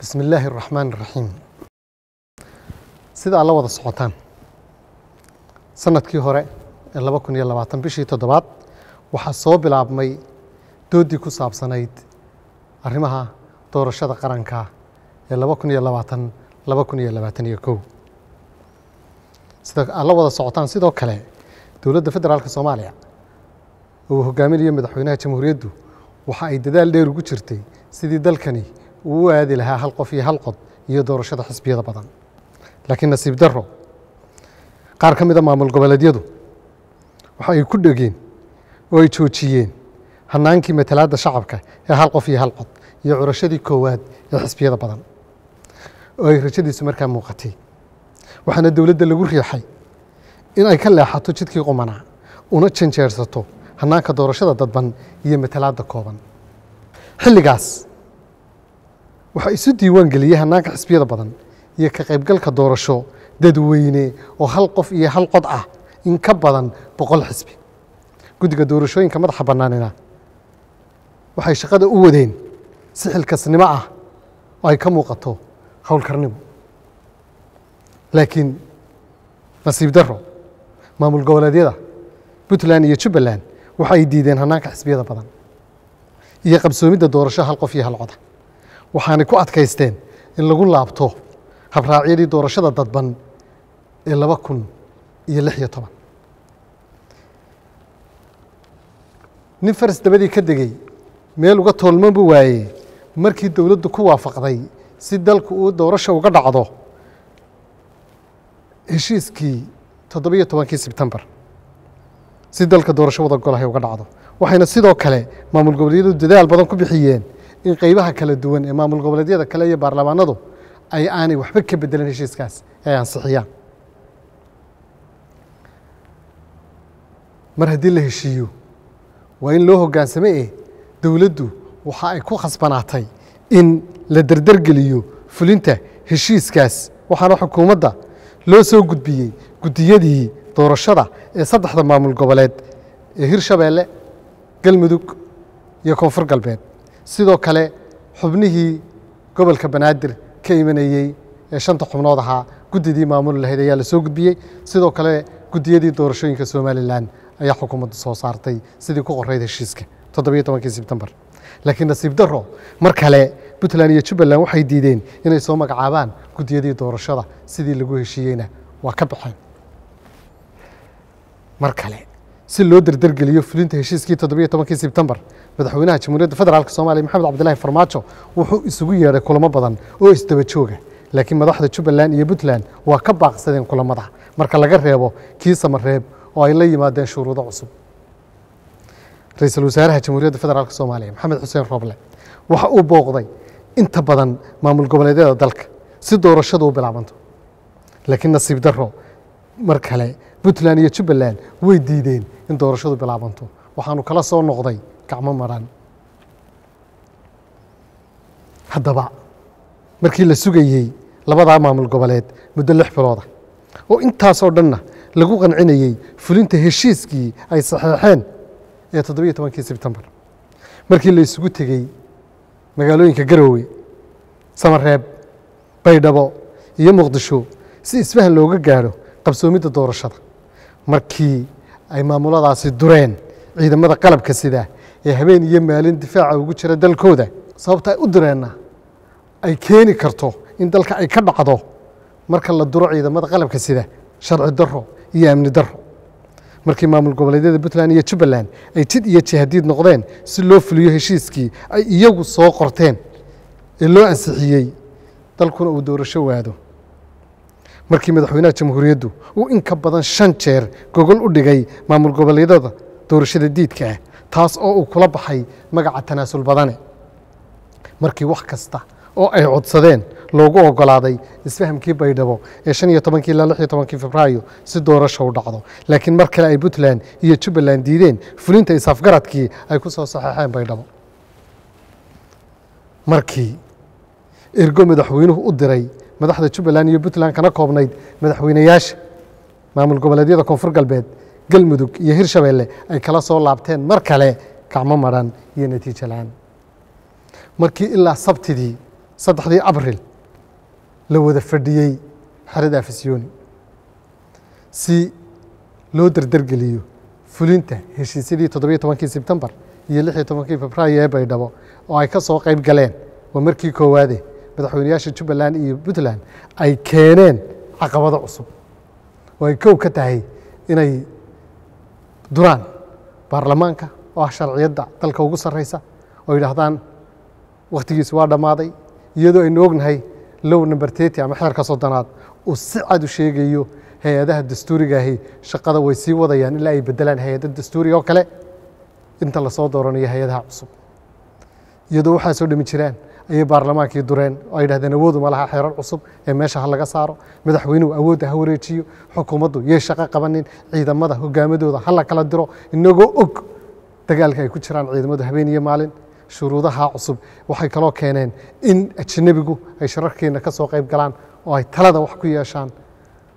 bismi illaahi araxmaan iraxiim sida la wada socotaan. Sanadkii hore ee laba kun iyo labaatan bishii toddobaad waxaa soo bilaabmay doodii ku saabsanayd arrimaha doorashada qaranka ee laba kun iyo labaatan laba kun iyo labaatan iyo kow. Sida aad la wada socotaan sidoo kale dowladda federaalka soomaaliya uu hogaaminayo madaxweynaha jamhuuriyaddu waxa ay dadaal dheer ugu jirtay sidii dalkani uu u aadi lahaa hal qof iyo hal qod iyo doorashada xisbiyada badan. Laakiin nasiib darro qaar ka mida maamul goboleedyadu waxa ay ku dhegeen oo ay joojiyeen hanaankii matalaadda shacabka ee hal qof iyo hal qod iyo curashadii koowaad ee xisbiyada badan oo ay rajadiisu markaa muuqatay. Waxaana dowladda lagu riixay in ay ka leexato jidkii qumanaa una janjeersato hanaanka doorashada dadban iyo matalaadda kooban. Xilligaas waxaa isu diiwaan geliyey hanaanka xisbiyada badan iyo ka qaybgalka doorasho dadweyne oo hal qof iyo hal qod ah in ka badan boqol xisbi. Guddiga doorashooyinka madaxa bannaanina waxay shaqada u wadeen si xilkasnimo ah oo ay ka muuqato howlkarnimo laakiin nasiib darro maamul goboleedyada puntland iyo jubbaland waxa ay diideen hanaanka xisbiyada badan iyo qabsoomidda doorasho hal qof iyo hal coda waxaanay ku adkaysteen in lagu laabto habraacyadii doorashada dadban ee laba kun iyo lix iyo toban. Nin faras dabadii ka degey meel uga toolmanbu waayey. Markii dowladdu ku waafaqday si dalku uu doorasho uga dhacdo heshiiskii toddobiyo tobankii sebtembar si dalka doorasho wada golahay uga dhacdo. Waxayna sidoo kale maamul goboleedyadu dadaal badan ku bixiyeen in qeybaha kala duwan ee maamul goboleedyada kale iyo baarlamaanadu ay aanay waxba ka bedelan heshiiskaas ay ansixiyaan. Mar haddii la heshiiyo waa in loo hoggaansame eh dowladdu waxa ay ku khasbanaatay in la derdergeliyo fulinta heshiiskaas waxaana xukuumadda loo soo gudbiyey guddiyadii doorashada ee saddexda maamul goboleed ee hirshabeelle galmudug iyo koonfur galbeed sidoo kale xubnihii gobolka banaadir ka imanayey ee shanta xubnood ahaa guddidii maamul lahayd ayaa la soo gudbiyey. Sidoo kale guddiyadii doorashooyinka somalilan ayaa xukuumaddu soo saartay sidii ku qorayd heshiiska toddobiyo tobankii sebtembar laakiin nasiib darro mar kale puntland iyo jubbaland waxay diideen inay soo magacaabaan guddiyadii doorashada sidii lagu heshiiyeyna. Waa ka baxeen. Mar kale si loo derdergeliyo fulinta heshiiskii toddobiyo tobankii sebtembar madaxweynaha jamhuuriyadda federaalk soomaaliya maxamed cabdilaahi farmaajo wuxuu isugu yeedhay kulamo badan oo isdaba jooga laakiin madaxda jubbaland iyo puntland waa ka baaqsadeen kulamada. Marka laga reebo kii samareeb oo ay la yimaadeen shuruudo cusub. Ra'iisul wasaaraha jamhuuriyadda federaalk soomaaliya maxamed xuseen rooble waxa uu booqday inta badan maamul goboleedyada dalka si doorashadu u bilaabanto. Laakiin nasiib darro mar kale puntland iyo jubbaland way diideen in doorashadu bilaabanto. Waxaanu kala soo noqday gacmo maran haddaba markii la sugayey labadaa maamul goboleed muddo lix bilooda oo intaasoo dhanna lagu qancinayey fulinta heshiiskii ay saxeexeen ee toddobiyo tobankii sebtembar markii la isugu tegey magaalooyinka garoowe samareeb baydhabo iyo muqdisho si isfahan looga gaadho qabsoomidda doorashada. Markii ay maamuladaasi dureen ciidamada qalabka sida ee habeen iyo maalin difaaca ugu jira dalkooda. Sababta ay u dureenna ay keeni karto in dalka ay ka dhacdo marka la duro ciidamada qalabka sida sharci darro iyo amni darro. Markii maamul goboleedyada puntland iyo jubbaland ay jid iyo jihadiid noqdeen si loo fuliyo heshiiskii ay iyagu soo qorteen ee loo ansixiyey dalkuna uu doorasho waado markii madaxweynaha jamhuuriyaddu uu in ka badan shan jeer gogol u dhigay maamul goboleedyada doorashada diidka ah taas oo uu kula baxay magaca tanaasul badane. Markii wax kasta oo ay codsadeen loogu ogolaaday isfahamkii baydhabo ee shan iyo tobankii ilaa lix iyo tobankii febraayo si doorasho u dhacdo. Laakiin mar kale ay puntland iyo jubbaland diideen fulinta isafgaradkii ay ku soo saxeexeen baydhabo. Markii ergo madaxweynuhu u diray madaxda jubbaland iyo puntland kana koobnayd madaxweyneyaasha maamul goboleedyada koonfur galbeed galmudug iyo hirshabeelle ay kala soo laabteen mar kale gacmo maran iyo natiijo la'aan. Markii ilaa sabtidii saddexdii abril la wada fadhiyey xerada afisyooni. Si loo derdergeliyo fulinta heshiisyadii toddobiyo tobankii sebtembar iyo lix iyo tobankii febraayo ee baydhabo oo ay ka soo qayb galeen waa markii koowaade madaxweynayaasha jubbaland iyo puntland ay keeneen caqabado cusub. Oo ay kow ka tahay inay duraan baarlamaanka oo ah sharciyadda dalka ugu sarreysa oo yidhaahdaan wakhtigiisi waa dhammaaday iyadoo aynu ognahay low number tety ama xeerka soddonaad uu si cad u sheegayo hay'adaha dastuurigaahi shaqada way sii wadayaan ilaa ay bedelaan hay'ada dastuuriga oo kale. Inta la soo dooranayo hay'adaha cusub iyadoo waxaa soo dhami jiraan ayay baarlamaankii dureen oo ay yidhahdeen awoodu ma laha xeerar cusub ee meesha ha laga saaro madaxweynuhu awoodda ha wareejiyo xukuumaddu yay shaqo qabanin ciidamada hogaamadooda ha la kala diro inagoo og dagaalka ay ku jiraan ciidamadu habeen iyo maalin. Shuruudaha cusub waxay kaloo keeneen in ajanabigu ay shararkeena ka soo qayb galaan oo ay talada wax ku yeeshaan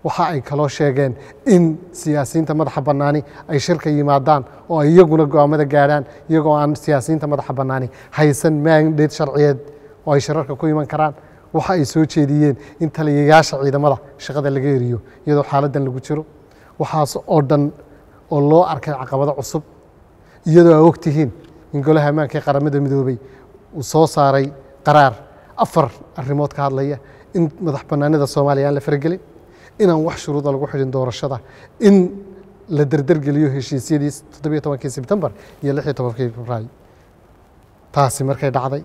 waxa ay kaloo sheegeen in siyaasiyiinta madaxa bannaani ay shirka yimaadaan oo ay iyaguna go'aamada gaadhaan iyagoo aan siyaasiyiinta madaxa bannaani haysan maandheed sharciyeed oo ay shirarka ku iman karaan. Waxa ay soo jeediyeen in taliyayaasha ciidamada shaqada laga eriyo iyadoo xaaladdan lagu jiro. Waxaas oo dhan oo loo arkay caqabado cusub iyadoo aa ogtihiin in golaha ammaanka ee qaramada midoobey uu soo saaray qaraar afar arrimood ka hadlaya in madax bannaanida soomaaliya aan la faragelin inaan wax shuruuda lagu xidhin doorashada in la derdergeliyo heshiisyadii toddobiyo tobankii sebtembar iyo lix iyo tobankii febraayo taasi markay dhacday.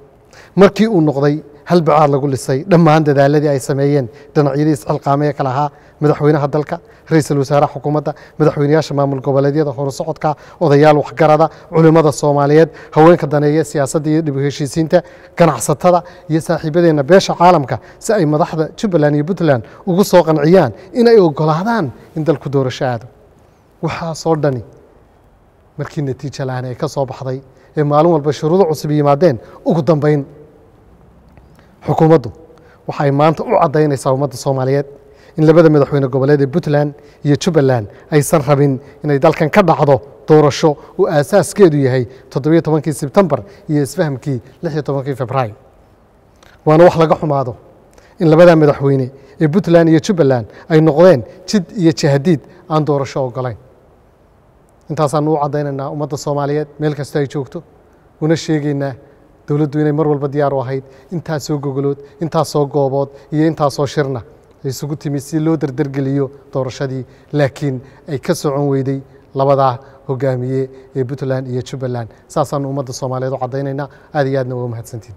Markii uu noqday hal bacaad lagu lisay. Dhammaan dadaaladii ay sameeyeen dhinacyadii isxilqaamee kala ahaa madaxweynaha dalka ra'iisul wasaaraha xukuumadda madaxweynayaasha maamul goboleedyada horusocodka odayaal waxgarada culimmada soomaaliyeed haweenka daneeya siyaasadda iyo dhib heshiisiinta ganacsatada iyo saaxiibadeenna beesha caalamka si ay madaxda jubbaland iyo puntland ugu soo qanciyaan in ay ogolaadaan in dalku doorasho aado waxaasoo dhani markii natiijo la'aan ay ka soo baxday ee maalin walba shuruudo cusub yimaadeen. Ugu dambeyn xukuumaddu. Waxay maanta u caddaynaysaa ummadda soomaaliyeed in labada madaxweyne goboleed ee puntland iyo jubbaland aysan rabin inay dalkan ka dhacdo doorasho uu aasaaskeedu yahay toddobiyo tobankii sebtembar iyo isfahamkii lix iyo tobankii febraayo waana wax laga xumaado in labada madaxweyne ee puntland iyo jubbaland ay noqdeen jid iyo jahadiid aan doorasho ogolayn. Intaasaanu u caddaynaynaa ummadda soomaaliyeed meel kasta ay joogto una sheegaynaa dowladdu inay mar walba diyaar u ahayd. Intaasoo gogolood intaasoo goobood iyo intaasoo shirna isugu timi si loo derdergeliyo doorashadii. Laakiin ay ka socon weyday labadaa hogaamiye ee puntland iyo jubbaland saasaanu ummadda soomaaliyeed u caddaynaynaa. Aad iyo aadna uga mahadsantiin